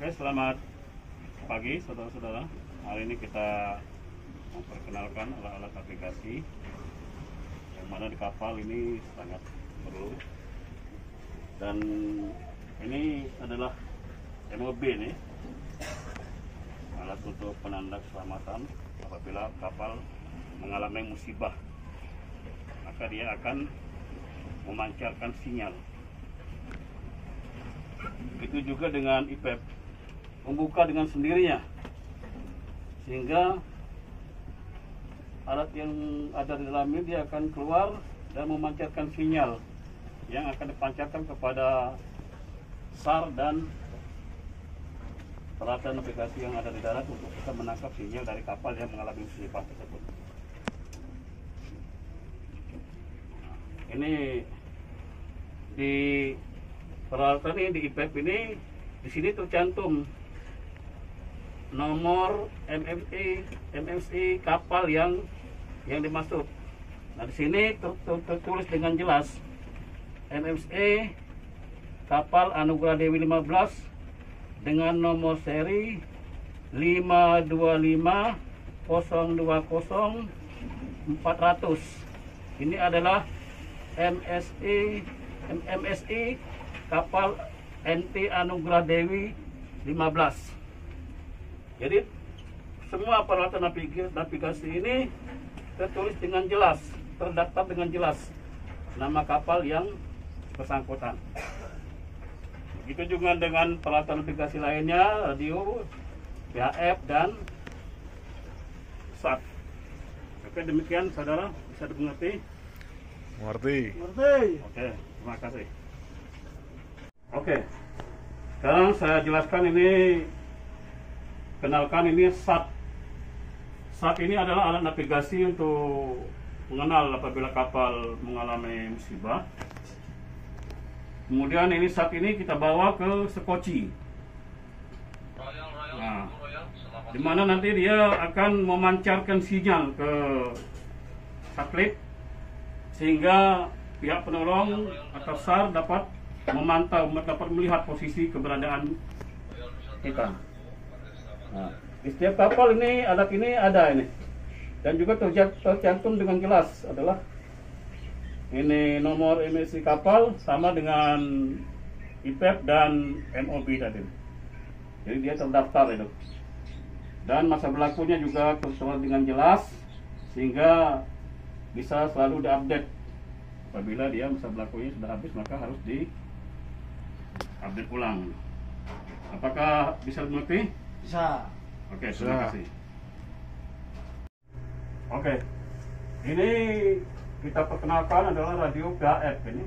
Oke, selamat pagi saudara-saudara. Hari ini kita memperkenalkan alat-alat navigasi yang mana di kapal ini sangat perlu. Dan ini adalah MOB nih, alat untuk penanda keselamatan apabila kapal mengalami musibah. Maka dia akan memancarkan sinyal itu juga dengan IPEP membuka dengan sendirinya sehingga alat yang ada di dalam ini dia akan keluar dan memancarkan sinyal yang akan dipancarkan kepada SAR dan peralatan navigasi yang ada di darat untuk bisa menangkap sinyal dari kapal yang mengalami musibah tersebut. Ini di peralatan ini di IPEP ini di sini tercantum nomor MMI MMI kapal yang yang dimaksud. Nah di sini ter, ter, tertulis dengan jelas MMI kapal Anugerah Dewi 15 dengan nomor seri 525 020 400. Ini adalah MSI MSI kapal NT Anugerah Dewi 15. Jadi semua peralatan navigasi ini tertulis dengan jelas, terdaftar dengan jelas nama kapal yang bersangkutan. Begitu juga dengan peralatan navigasi lainnya, radio, PHF dan SAT. Oke demikian saudara bisa dimengerti. Mengerti. Mengerti. Oke terima kasih. Oke, sekarang saya jelaskan ini, kenalkan ini SAT. SAT ini adalah alat navigasi untuk mengenal apabila kapal mengalami musibah. Kemudian ini SAT ini kita bawa ke Sekoci. Nah, di mana nanti dia akan memancarkan sinyal ke satelit sehingga pihak penolong atau SAR dapat memantau, dapat melihat posisi keberadaan kita. Nah, di setiap kapal ini alat ini ada ini dan juga tercantum dengan jelas adalah ini nomor emisi kapal sama dengan IPEP dan MOB tadi. Jadi dia terdaftar itu. Dan masa berlakunya juga tersurat dengan jelas sehingga bisa selalu diupdate. Apabila dia masa berlakunya sudah habis maka harus di update ulang. Apakah bisa mengerti? Bisa. Oke, Bisa. terima kasih. Oke, ini kita perkenalkan adalah radio PHF ini.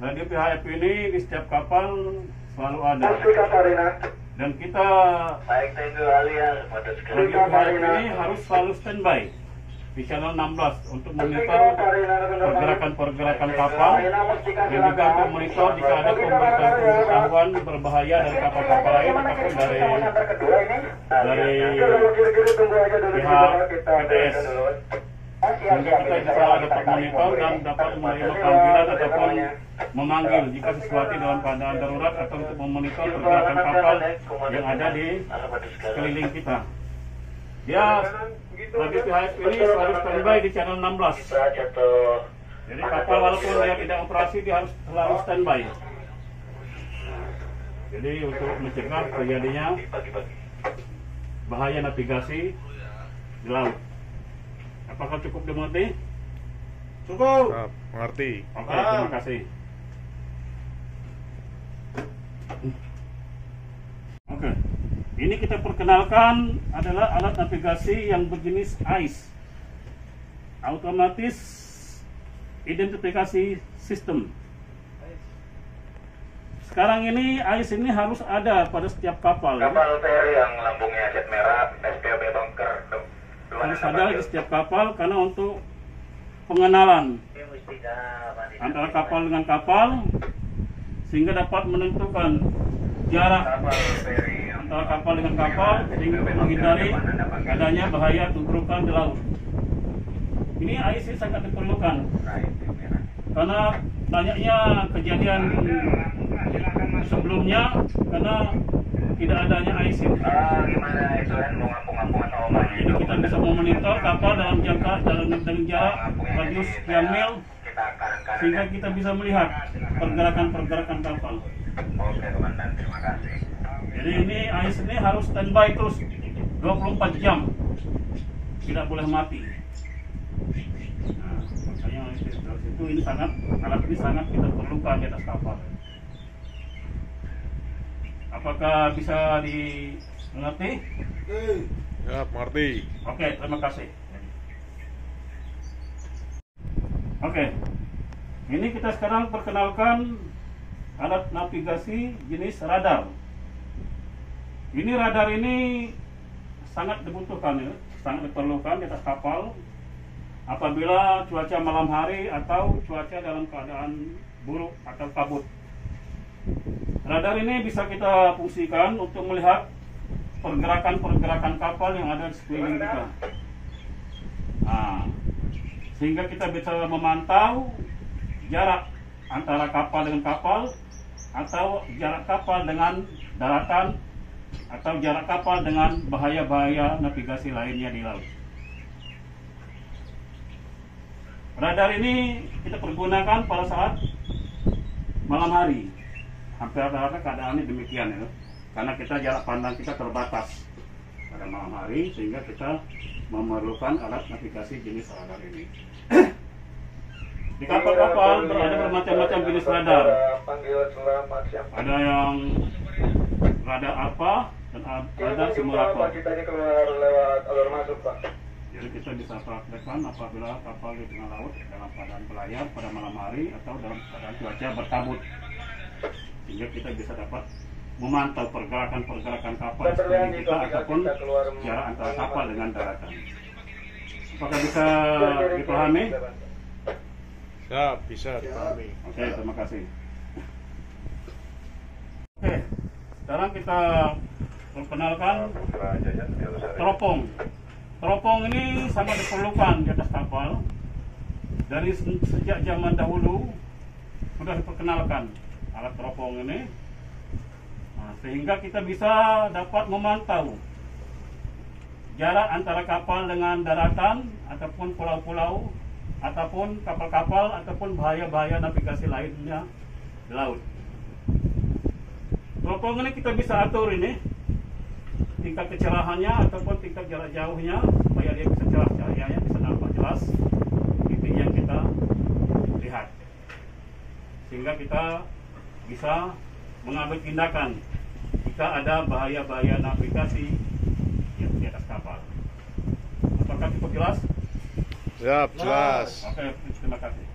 Radio PHF ini di setiap kapal selalu ada. Dan kita Baik, thank you Alia pada sekali. radio PHF ini harus selalu standby di channel 16 untuk monitor pergerakan-pergerakan kapal dan juga untuk monitor jika ada pemberitahuan berbahaya dari kapal-kapal lain ataupun dari dari pihak PTS sehingga kita bisa dapat monitor dan dapat menerima panggilan ataupun memanggil jika sesuatu dalam keadaan darurat atau untuk memonitor pergerakan kapal yang ada di sekeliling kita. Ya, radio PHF ini selalu standby di channel 16. Saja tuh. Jadi kapal walaupun dia tidak operasi dia harus selalu standby. Jadi untuk mencegah terjadinya bahaya navigasi di laut. Apakah cukup dimengerti? Cukup. Siap, mengerti. Oke, terima kasih. Ini kita perkenalkan adalah alat navigasi yang berjenis AIS, Automatis Identifikasi System. Sekarang ini AIS ini harus ada pada setiap kapal. ya. Kapal feri yang lambungnya cat merah, SPB bunker. Harus ada di setiap kapal karena untuk pengenalan antara kapal dengan kapal sehingga dapat menentukan jarak Kapal antara kapal dengan kapal menghindari adanya bahaya tunggurukan di laut. Ini AIS sangat diperlukan karena banyaknya kejadian sebelumnya karena tidak adanya ombaknya Jadi kita bisa memonitor kapal dalam jangka dalam dengan jarak radius sekian mil sehingga kita bisa melihat pergerakan-pergerakan kapal. Oke, Komandan. Terima kasih. Jadi ini AIS ini harus standby terus 24 jam. Tidak boleh mati. Nah, makanya itu, dari situ ini sangat alat ini sangat kita perlukan di atas kapal. Apakah bisa dimengerti? Siap, mengerti. Oke, terima kasih. Oke, ini kita sekarang perkenalkan alat navigasi jenis radar. Ini radar ini sangat dibutuhkan ya, sangat diperlukan di atas kapal apabila cuaca malam hari atau cuaca dalam keadaan buruk atau kabut. Radar ini bisa kita fungsikan untuk melihat pergerakan-pergerakan kapal yang ada di sekeliling kita. Nah, sehingga kita bisa memantau jarak antara kapal dengan kapal atau jarak kapal dengan daratan atau jarak kapal dengan bahaya-bahaya navigasi lainnya di laut. Radar ini kita pergunakan pada saat malam hari. Hampir rata-rata keadaannya demikian ya. Karena kita jarak pandang kita terbatas pada malam hari sehingga kita memerlukan alat navigasi jenis radar ini. Di kapal-kapal berada bermacam-macam jenis radar. Ada yang radar apa dan radar simulakor. Kita ini keluar lewat alur masuk, Pak. Jadi kita bisa praktekkan apabila kapal di tengah laut dalam keadaan belayar pada malam hari atau dalam keadaan cuaca berkabut. Sehingga kita bisa dapat memantau pergerakan-pergerakan kapal di sekeliling kita ataupun jarak antara kapal dengan daratan. Apakah bisa dipahami? Siap, bisa dipahami. Oke, terima kasih. Oke, sekarang kita perkenalkan teropong. Teropong ini sangat diperlukan di atas kapal. Dari se- sejak zaman dahulu sudah diperkenalkan alat teropong ini. Nah, sehingga kita bisa dapat memantau jarak antara kapal dengan daratan ataupun pulau-pulau ataupun kapal-kapal ataupun bahaya-bahaya navigasi lainnya di laut. Teropong ini kita bisa atur ini tingkat kecerahannya ataupun tingkat jarak jauhnya supaya dia bisa cerah cahayanya bisa nampak jelas titik yang kita lihat sehingga kita bisa mengambil tindakan jika ada bahaya-bahaya navigasi yang di atas kapal. Apakah cukup jelas? Siap, jelas. Oke, terima kasih.